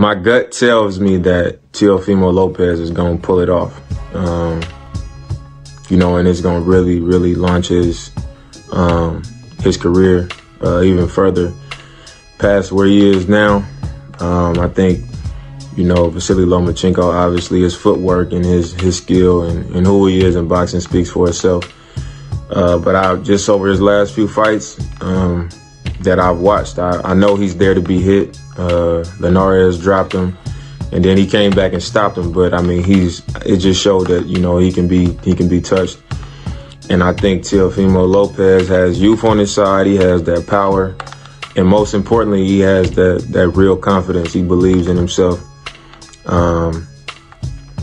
my gut tells me that Teofimo Lopez is going to pull it off. Um, you know, and it's going to really, really launch his um, his career uh, even further past where he is now. Um, I think, you know, Vasily Lomachenko, obviously, his footwork and his his skill and, and who he is in boxing speaks for itself. Uh, but I just over his last few fights um, that I've watched, I, I know he's there to be hit. Uh, Linares dropped him, and then he came back and stopped him. But I mean, he's it just showed that you know he can be he can be touched. And I think Teofimo Lopez has youth on his side. He has that power, and most importantly, he has that that real confidence. He believes in himself. Um,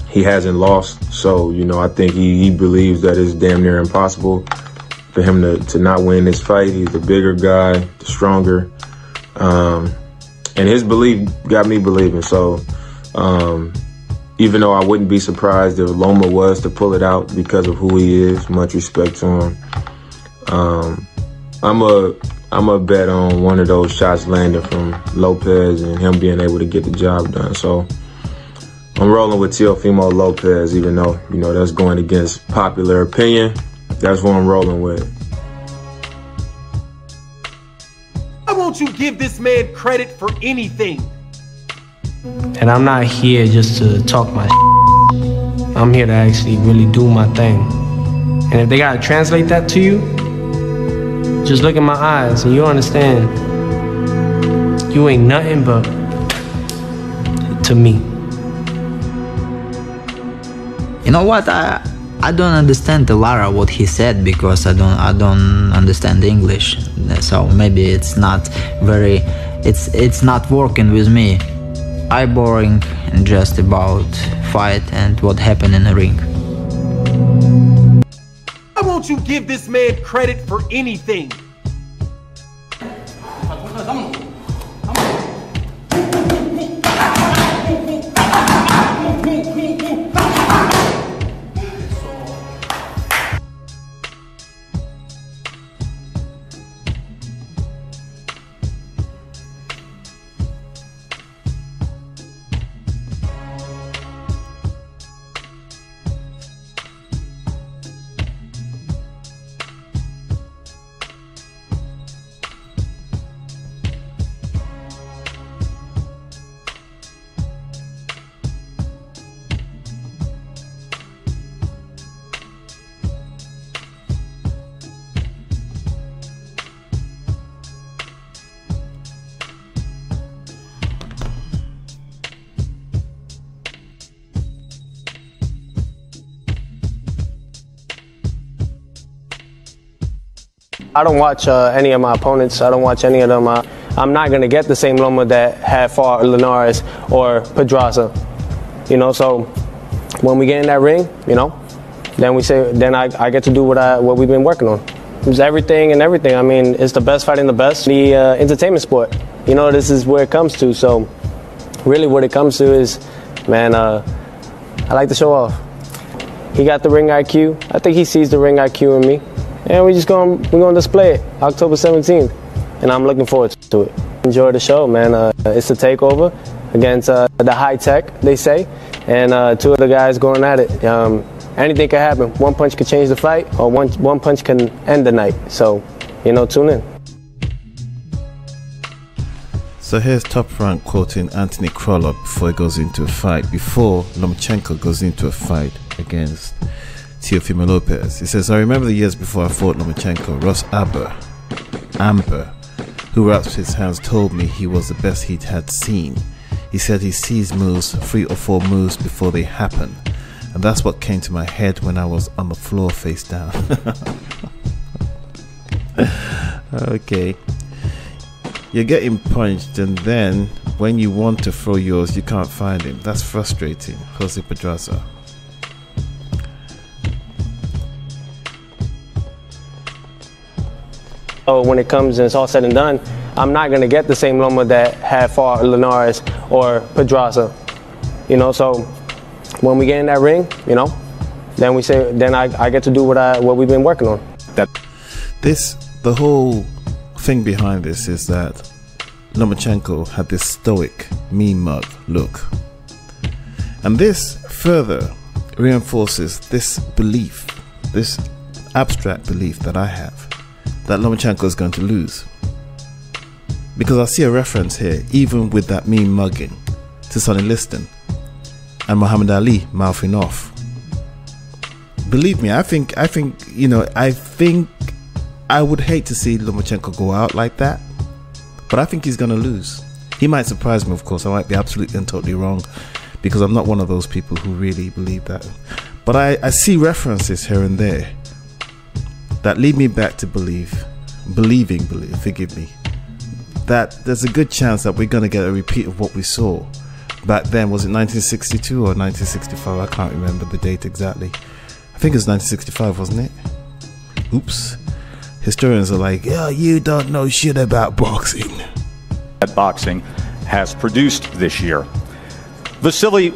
he hasn't lost, so you know I think he, he believes that it's damn near impossible for him to, to not win this fight. He's the bigger guy, the stronger. Um, and his belief got me believing. So um, even though I wouldn't be surprised if Loma was to pull it out because of who he is, much respect to him. Um, I'm a I'm a bet on one of those shots landing from Lopez and him being able to get the job done. So I'm rolling with Teofimo Lopez, even though you know that's going against popular opinion. That's what I'm rolling with. I won't you give this man credit for anything? And I'm not here just to talk my I'm here to actually really do my thing. And if they gotta translate that to you, just look in my eyes and you understand you ain't nothing but to me. You know what? I I don't understand Lara what he said because I don't I don't understand English. So maybe it's not very it's it's not working with me. I boring and just about fight and what happened in the ring. Why won't you give this man credit for anything? I don't watch uh, any of my opponents. I don't watch any of them. Uh, I'm not going to get the same Loma that had fought Linares or Pedraza. You know, so when we get in that ring, you know, then we say, then I, I get to do what I what we've been working on. It's everything and everything. I mean, it's the best fighting the best. The uh, entertainment sport. You know, this is where it comes to. So, really, what it comes to is, man, uh, I like to show off. He got the ring IQ. I think he sees the ring IQ in me and we just gonna we're gonna display it October 17th, and I'm looking forward to it. Enjoy the show, man. Uh, it's a takeover against uh, the high tech, they say, and uh, two of the guys going at it. Um, anything can happen. One punch can change the fight, or one one punch can end the night. So, you know, tune in. So here's Top Rank quoting Anthony Crolla before he goes into a fight, before Lomachenko goes into a fight against Teofimo Lopez. He says, I remember the years before I fought Lomachenko, Ross Aber, Amber, who wraps his hands, told me he was the best he'd had seen. He said he sees moves, three or four moves before they happen. And that's what came to my head when I was on the floor face down. okay. You're getting punched, and then when you want to throw yours, you can't find him. That's frustrating. Jose Pedraza. So when it comes and it's all said and done, I'm not going to get the same Loma that had fought Linares or Pedraza. You know, so when we get in that ring, you know, then we say, then I, I get to do what I what we've been working on. That this the whole thing behind this is that Lomachenko had this stoic, mean mug look. And this further reinforces this belief, this abstract belief that I have, that Lomachenko is going to lose. Because I see a reference here, even with that mean mugging, to Sonny Liston and Muhammad Ali mouthing off. Believe me, I think, I think, you know, I think I would hate to see Lomachenko go out like that, but I think he's going to lose. He might surprise me, of course. I might be absolutely and totally wrong because I'm not one of those people who really believe that. But I, I see references here and there that lead me back to believe, believing, believe, forgive me, that there's a good chance that we're going to get a repeat of what we saw back then. Was it 1962 or 1965? I can't remember the date exactly. I think it was 1965, wasn't it? Oops historians are like, yeah, you don't know shit about boxing. That boxing has produced this year. Vasily.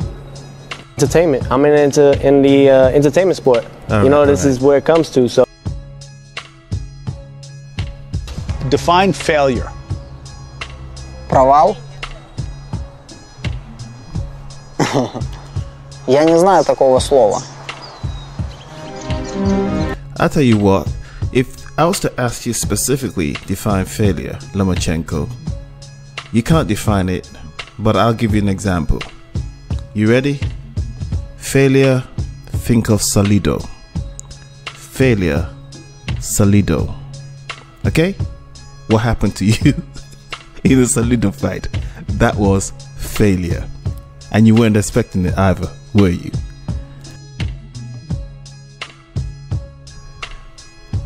Entertainment. I'm in, into, in the uh, entertainment sport. All you know, this all is where it comes to. So. Define failure. Провал? Я не знаю такого слова. I'll tell you what, if I was to ask you specifically define failure, Lomachenko, you can't define it, but I'll give you an example. You ready? Failure, think of Salido. Failure, Salido. Okay? What happened to you in the Salido fight? That was failure. And you weren't expecting it either, were you?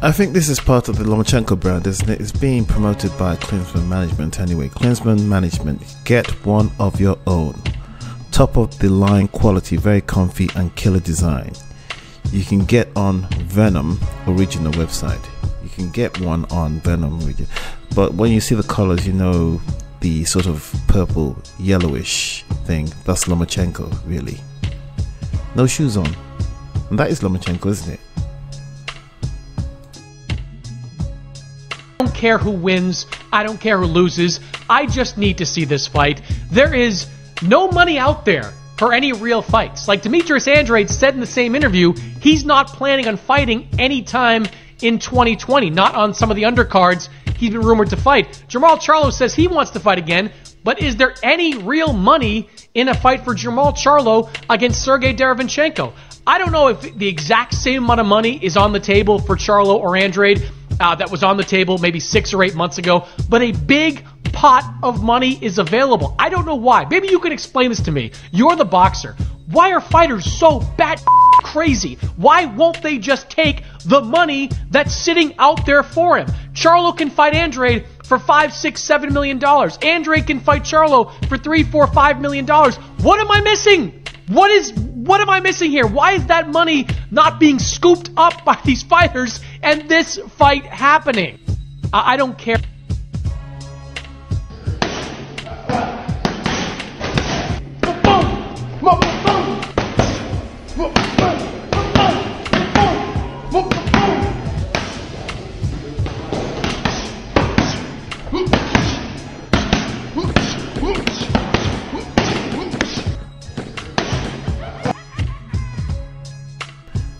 I think this is part of the Lomachenko brand, isn't it? It's being promoted by Klinsman Management anyway. Klinsman Management, get one of your own. Top of the line quality, very comfy and killer design. You can get on Venum original website. Can get one on Venum. But when you see the colors, you know the sort of purple yellowish thing. That's Lomachenko, really. No shoes on. And that is Lomachenko, isn't it? I don't care who wins. I don't care who loses. I just need to see this fight. There is no money out there for any real fights. Like Demetrius Andrade said in the same interview, he's not planning on fighting anytime in 2020, not on some of the undercards he's been rumored to fight. Jermall Charlo says he wants to fight again, but is there any real money in a fight for Jermall Charlo against Sergey Derevyanchenko? I don't know if the exact same amount of money is on the table for Charlo or Andrade uh, that was on the table maybe six or eight months ago, but a big pot of money is available. I don't know why. Maybe you can explain this to me. You're the boxer. Why are fighters so bat crazy? Why won't they just take the money that's sitting out there for him? Charlo can fight Andrade for five, six, seven million dollars. Andrade can fight Charlo for three, four, five million dollars. What am I missing? What is what am I missing here? Why is that money not being scooped up by these fighters and this fight happening? I, I don't care.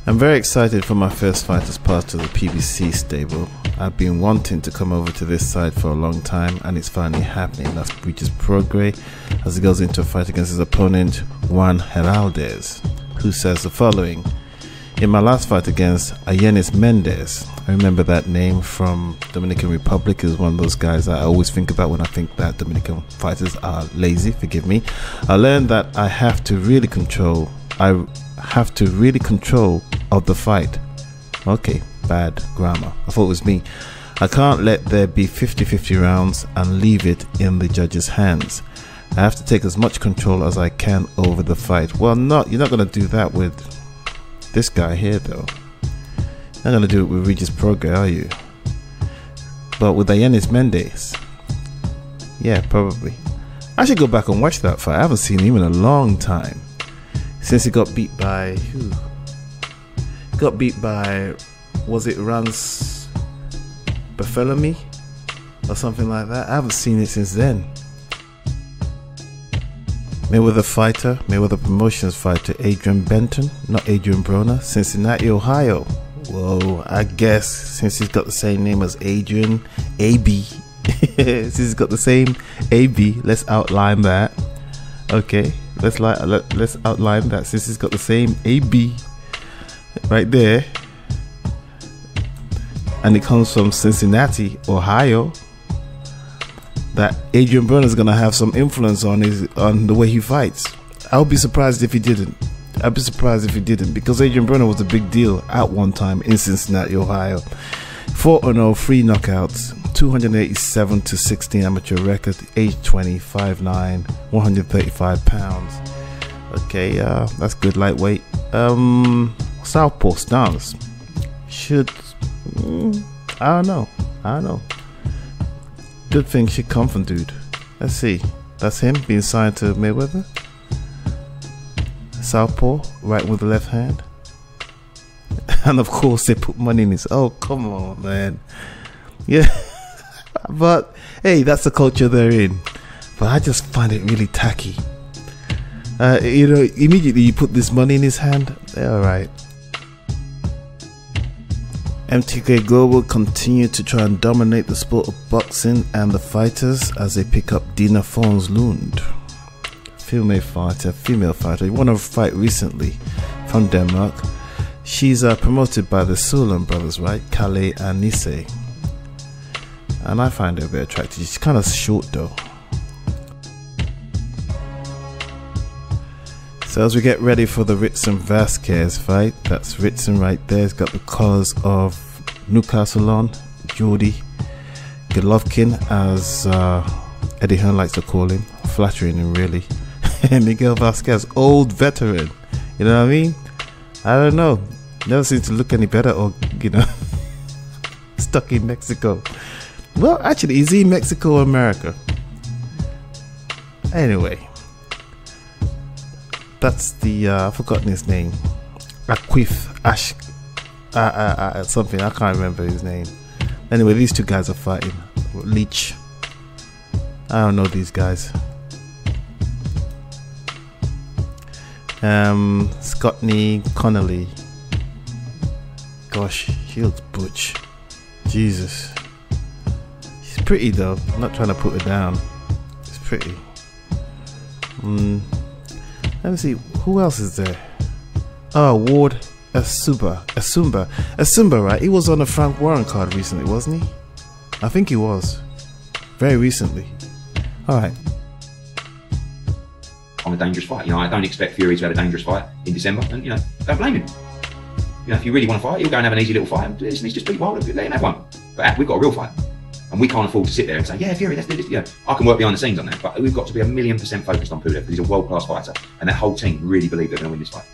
I'm very excited for my first fight as part of the PBC stable. I've been wanting to come over to this side for a long time and it's finally happening. That's Regis Prograis as he goes into a fight against his opponent Juan Heraldez, who says the following. In my last fight against Argenis Mendez, I remember that name from Dominican Republic is one of those guys that I always think about when I think that Dominican fighters are lazy, forgive me. I learned that I have to really control I have to really control of the fight. Okay, bad grammar. I thought it was me. I can't let there be 50 50 rounds and leave it in the judge's hands. I have to take as much control as I can over the fight. Well, not you're not going to do that with this guy here, though. You're not going to do it with Regis Prograis, are you? But with Argenis Mendez, yeah, probably. I should go back and watch that fight. I haven't seen him in a long time since he got beat by who? Got beat by was it Rance Barthélemy? or something like that. I haven't seen it since then. Mayweather fighter, Mayweather Promotions fighter Adrian Benton, not Adrian Broner, Cincinnati, Ohio. Whoa, I guess since he's got the same name as Adrian, AB, since he's got the same AB, let's outline that. Okay, let's li- let, let's outline that since he's got the same AB right there, and it comes from Cincinnati, Ohio that Adrian Broner is gonna have some influence on his on the way he fights. I would be surprised if he didn't. I'd be surprised if he didn't because Adrian Broner was a big deal at one time in Cincinnati, Ohio. 4 0, 3 knockouts, 287 to 16 amateur record, age 20, 5'9, 135 pounds. Okay, uh, that's good lightweight. Um, Southpaw stance should. Mm, I don't know. I don't know good thing should come from dude. Let's see. That's him being signed to Mayweather. Southpaw, right with the left hand. And of course, they put money in his. Oh, come on, man. Yeah. but hey, that's the culture they're in. But I just find it really tacky. Uh, you know, immediately you put this money in his hand. Alright. MTK Global continue to try and dominate the sport of boxing and the fighters as they pick up Dina Thorslund. Female fighter, female fighter, won a fight recently from Denmark. She's uh, promoted by the Sauerland brothers, right? Kalle and Nisse. And I find her a bit attractive. She's kind of short though. So as we get ready for the Ritson Vasquez fight, that's Ritson right there. He's got the cause of Newcastle on, Geordie Golovkin, as uh, Eddie Hearn likes to call him, flattering him really. Miguel Vasquez, old veteran. You know what I mean? I don't know. Never seems to look any better, or you know, stuck in Mexico. Well, actually, is he Mexico or America? Anyway, that's the uh, I've forgotten his name. Aquif Ash, uh, uh, uh, something I can't remember his name. Anyway, these two guys are fighting. Leech. I don't know these guys. Um, Scottney Connolly. Gosh, she looks butch. Jesus. She's pretty though. I'm not trying to put her down. It's pretty. Hmm. Let me see, who else is there? Oh, Ward Asumba. Asumba. Asumba, right? He was on a Frank Warren card recently, wasn't he? I think he was. Very recently. Alright. On a dangerous fight. You know, I don't expect Fury to have a dangerous fight in December, and, you know, don't blame him. You know, if you really want to fight, he'll go and have an easy little fight. He's just beat Wilder, let him have one. But ah, we've got a real fight. And we can't afford to sit there and say, yeah, Fury, let's do this. You know, I can work behind the scenes on that, but we've got to be a million percent focused on Pulev because he's a world class fighter. And that whole team really believe they're going to win this fight.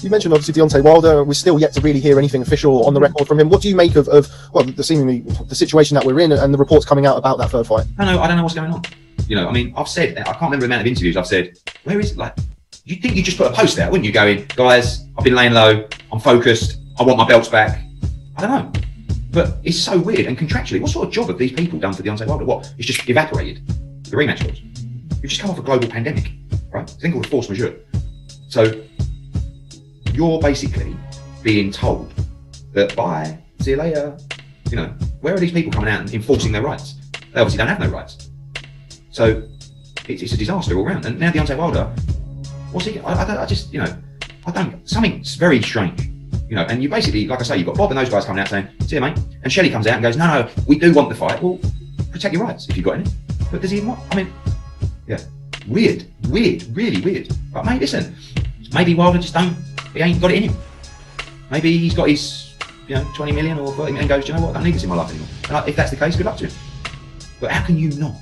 You mentioned obviously Deontay Wilder. We're still yet to really hear anything official on the mm-hmm. record from him. What do you make of, of well, the seemingly the situation that we're in and the reports coming out about that third fight? I don't know. I don't know what's going on. You know, I mean, I've said, I can't remember the amount of interviews I've said, where is, like, you think you just put a post out, wouldn't you? Going, guys, I've been laying low, I'm focused, I want my belts back. I don't know. But it's so weird. And contractually, what sort of job have these people done for the Deontay Wilder? What? It's just evaporated. The rematch clause. You've just come off a global pandemic, right? Called force majeure. So you're basically being told that bye, see you later. You know, where are these people coming out and enforcing their rights? They obviously don't have no rights. So it's, it's a disaster all round. And now Deontay Wilder, what's he? I, I, I just, you know, I don't. Something's very strange. You know, and you basically, like I say, you've got Bob and those guys coming out saying, "See you, mate," and Shelly comes out and goes, "No, no, we do want the fight. Well, protect your rights if you've got any." But does he? Want, I mean, yeah, weird, weird, really weird. But mate, listen, maybe Wilder just don't. He ain't got it in him. Maybe he's got his, you know, 20 million or 30 million and goes, "Do you know what? I don't need this in my life anymore. And if that's the case, good luck to him. But how can you not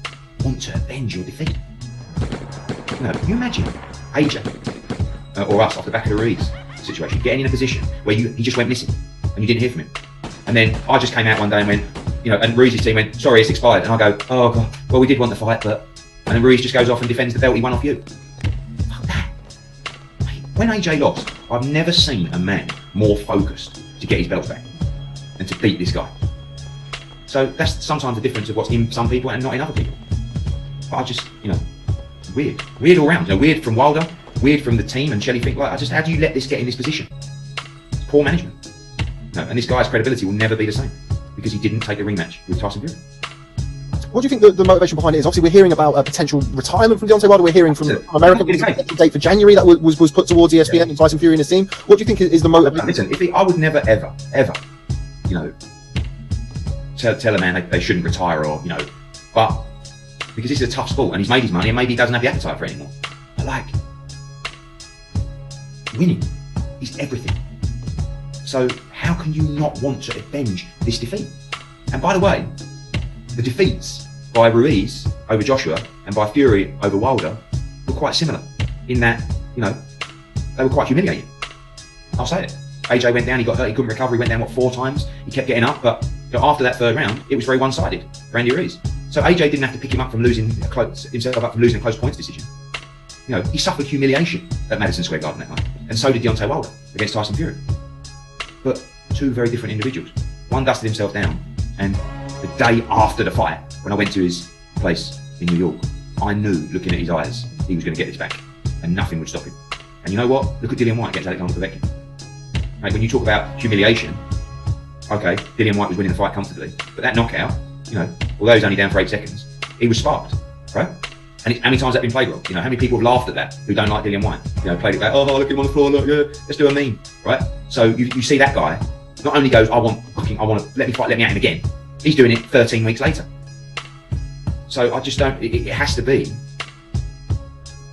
want to avenge your defeat? You know, you imagine AJ uh, or us off the back of the Ruiz situation, getting in a position where you, he just went missing and you didn't hear from him. And then I just came out one day and went, you know, and Ruiz's team went, sorry, it's expired. And I go, oh, God, well, we did want the fight, but. And then Ruiz just goes off and defends the belt he won off you. Fuck that. When AJ lost, I've never seen a man more focused to get his belt back and to beat this guy. So that's sometimes the difference of what's in some people and not in other people. But I just, you know, weird, weird all round. You know, weird from Wilder, weird from the team and Shelly think like, I just, how do you let this get in this position? It's poor management. No, and this guy's credibility will never be the same because he didn't take a rematch with Tyson Fury. What do you think the, the motivation behind it is? Obviously, we're hearing about a potential retirement from Deontay Wilder. We're hearing from America It's a date for January that was, was, was put towards ESPN and Tyson Fury and his team. What do you think is, is the motivation? Listen, if he, I would never, ever, ever, you know, tell, tell a man they, they shouldn't retire or, you know, but because this is a tough sport and he's made his money and maybe he doesn't have the appetite for it anymore. But like, winning is everything. So how can you not want to avenge this defeat? And by the way, the defeats by Ruiz over Joshua and by Fury over Wilder were quite similar in that, you know, they were quite humiliating. I'll say it. AJ went down, he got hurt, he couldn't recover, he went down, what, four times? He kept getting up, but you know, after that third round, it was very one sided Randy Ruiz. So AJ didn't have to pick him up from losing close, himself up from losing a close points decision. You know, he suffered humiliation at Madison Square Garden that night, and so did Deontay Wilder against Tyson Fury. But two very different individuals. One dusted himself down, and the day after the fight, when I went to his place in New York, I knew, looking at his eyes, he was going to get this back, and nothing would stop him. And you know what? Look at Dillian Whyte against Alexander Povetkin. Like when you talk about humiliation, okay, Dillian Whyte was winning the fight comfortably, but that knockout, you know, although he was only down for eight seconds, he was sparked, right? And how many times that been played wrong? You know, how many people have laughed at that who don't like Dillian Whyte? You know, played it back, oh, look at him on the floor, look, yeah, let's do a meme, right? So you, you see that guy, not only goes, I want fucking, I want to, let me fight, let me at him again. He's doing it 13 weeks later. So I just don't, it, it has to be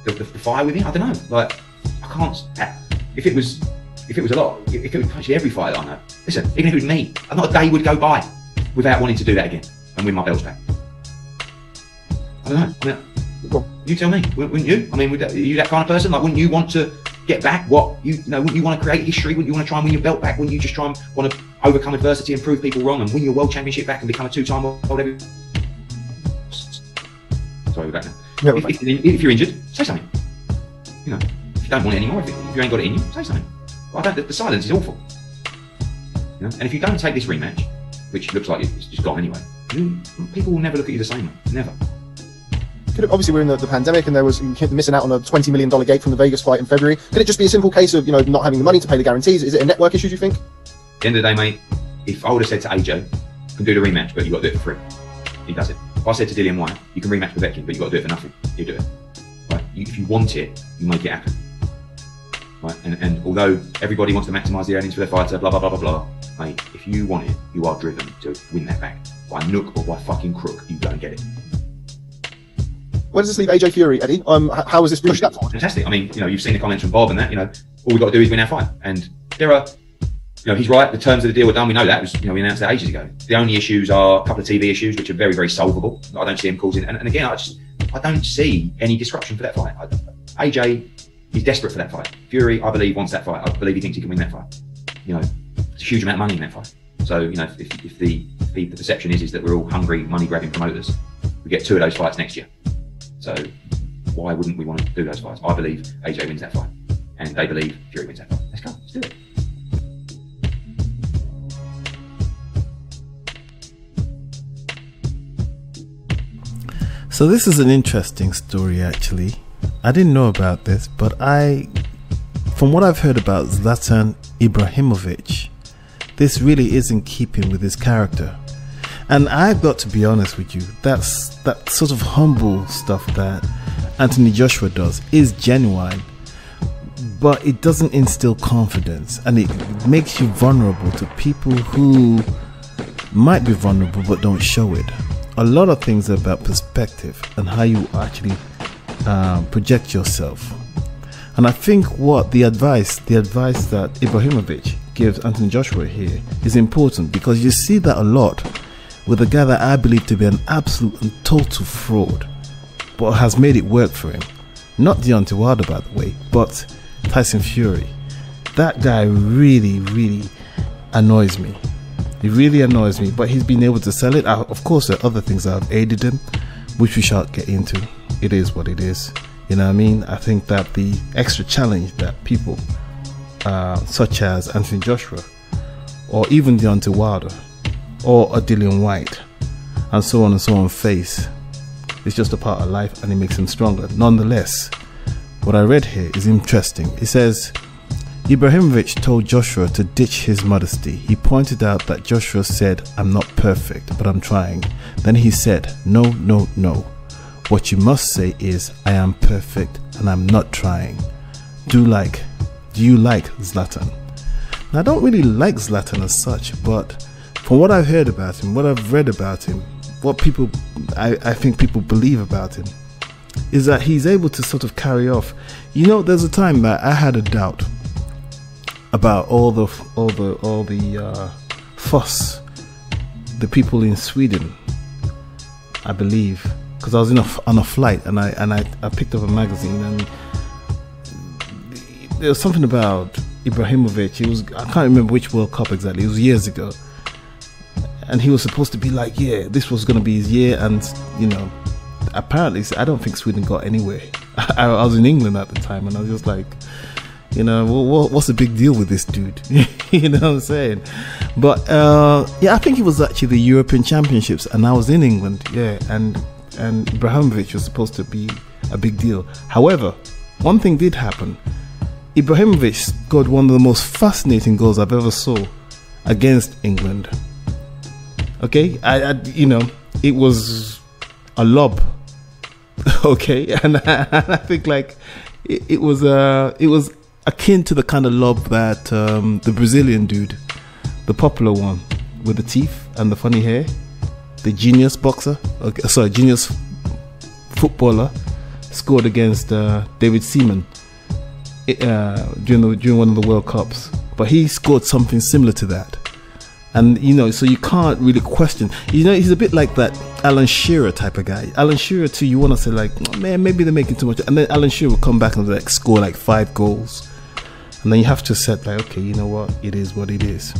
the, the, the fire. I don't know. Like, I can't, if it was, if it was a lot, if it was actually every fight that I know, listen, even if it was me, not a day would go by without wanting to do that again and win my belts back. I don't know. I mean, you tell me, wouldn't you? I mean, would that, are you that kind of person? Like, wouldn't you want to get back what you, you know? Wouldn't you want to create history? Wouldn't you want to try and win your belt back? Wouldn't you just try and want to overcome adversity and prove people wrong and win your world championship back and become a two-time world heavyweight? Sorry, we're back now. if, if, if you're injured, say something. You know, if you don't want it anymore, if, if you ain't got it in you, say something. But I don't, the, the silence is awful. You know? And if you don't take this rematch, which looks like it's just gone anyway, you, people will never look at you the same way. Never. Could it, obviously, we're in the, the pandemic, and there was missing out on a twenty million dollar gate from the Vegas fight in February. Could it just be a simple case of you know not having the money to pay the guarantees? Is it a network issue? Do you think? At the end of the day, mate, if I would have said to AJ, you can do the rematch, but you got to do it for free, he does it. If I said to Dillian Whyte, you can rematch with Vetkin, but you got to do it for nothing, you do it. Right? You, if you want it, you make it happen. Right? And, and although everybody wants to maximise the earnings for their fighter, blah blah blah blah blah, mate, if you want it, you are driven to win that back. By nook or by fucking crook, you go and get it. Where does this leave AJ Fury, Eddie? Um, how is this pushed up forward? Fantastic. I mean, you know, you've seen the comments from Bob and that. You know, all we've got to do is win our fight. And there are, you know, he's right. The terms of the deal were done. We know that. Was, you know, we announced that ages ago. The only issues are a couple of TV issues, which are very, very solvable. I don't see him causing. And, and again, I just, I don't see any disruption for that fight. I, AJ is desperate for that fight. Fury, I believe, wants that fight. I believe he thinks he can win that fight. You know, it's a huge amount of money in that fight. So, you know, if, if the, if the perception is is that we're all hungry, money grabbing promoters, we get two of those fights next year. So why wouldn't we want to do those fights? I believe AJ wins that fight, and they believe Fury wins that fight. Let's go. Let's do it. So this is an interesting story actually. I didn't know about this, but I from what I've heard about Zlatan Ibrahimovic, this really is in keeping with his character. And I've got to be honest with you, that's that sort of humble stuff that Anthony Joshua does is genuine, but it doesn't instill confidence and it makes you vulnerable to people who might be vulnerable but don't show it. A lot of things are about perspective and how you actually um, project yourself. And I think what the advice, the advice that Ibrahimovic gives Anthony Joshua here is important because you see that a lot with a guy that I believe to be an absolute and total fraud, but has made it work for him. Not Deontay Wilder, by the way, but Tyson Fury. That guy really, really annoys me. He really annoys me, but he's been able to sell it. Uh, Of course, there are other things that have aided him, which we shan't get into. It is what it is. You know what I mean? I think that the extra challenge that people, uh, such as Anthony Joshua, or even Deontay Wilder, or a Dillian Whyte, and so on and so on face. It's just a part of life and it makes him stronger. Nonetheless, what I read here is interesting. It says Ibrahimovic told Joshua to ditch his modesty. He pointed out that Joshua said, I'm not perfect, but I'm trying. Then he said, No, no, no. What you must say is, I am perfect and I'm not trying. Do like, do you like Zlatan? Now, I don't really like Zlatan as such, but from what I've heard about him, what I've read about him, what people, I, I think people believe about him, is that he's able to sort of carry off. You know, there's a time that I had a doubt about all the all the all the uh, fuss the people in Sweden, I believe, because I was in a, on a flight and I and I, I picked up a magazine and there was something about Ibrahimovic. It was I can't remember which World Cup exactly. It was years ago, and he was supposed to be like, yeah, this was going to be his year, and you know, apparently I don't think Sweden got anywhere. I, I was in England at the time, and I was just like, you know, what, what's the big deal with this dude? you know what I'm saying? But uh, yeah, I think it was actually the European Championships, and I was in England, yeah, and and Ibrahimovic was supposed to be a big deal. However, one thing did happen. Ibrahimovic scored one of the most fascinating goals I've ever saw against England. Okay, I, I you know it was a lob. okay, and I, I think like it, it was uh it was akin to the kind of lob that um, the Brazilian dude, the popular one with the teeth and the funny hair, the genius boxer, okay, sorry, genius footballer, scored against uh, David Seaman uh, during the during one of the World Cups. But he scored something similar to that, and you know, so you can't really question. You know, he's a bit like that Alan Shearer type of guy. Alan Shearer too. You want to say like, oh, man, maybe they're making too much, and then Alan Shearer will come back and like score like five goals and then you have to set like okay you know what it is what it is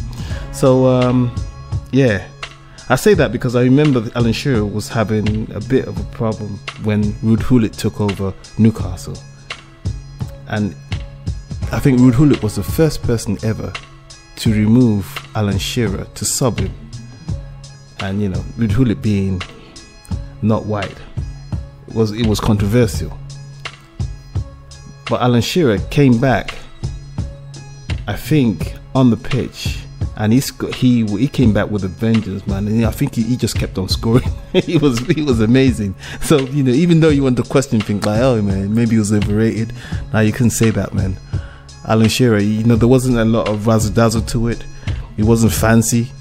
so um, yeah I say that because I remember Alan Shearer was having a bit of a problem when Ruud took over Newcastle and I think Ruud was the first person ever to remove Alan Shearer to sub him and you know with Gullit being not white it was it was controversial but Alan Shearer came back I think on the pitch, and he he he came back with a vengeance, man. And I think he, he just kept on scoring. he was he was amazing. So you know, even though you want to question things like, oh man, maybe he was overrated. Now you can't say that, man. Alan Shearer, you know, there wasn't a lot of razzle dazzle to it. It wasn't fancy,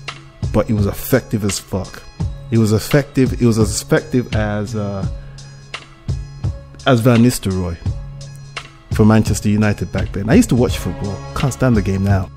but it was effective as fuck. It was effective. It was as effective as uh, as Van Nistelrooy for Manchester United back then. I used to watch football. Can't stand the game now.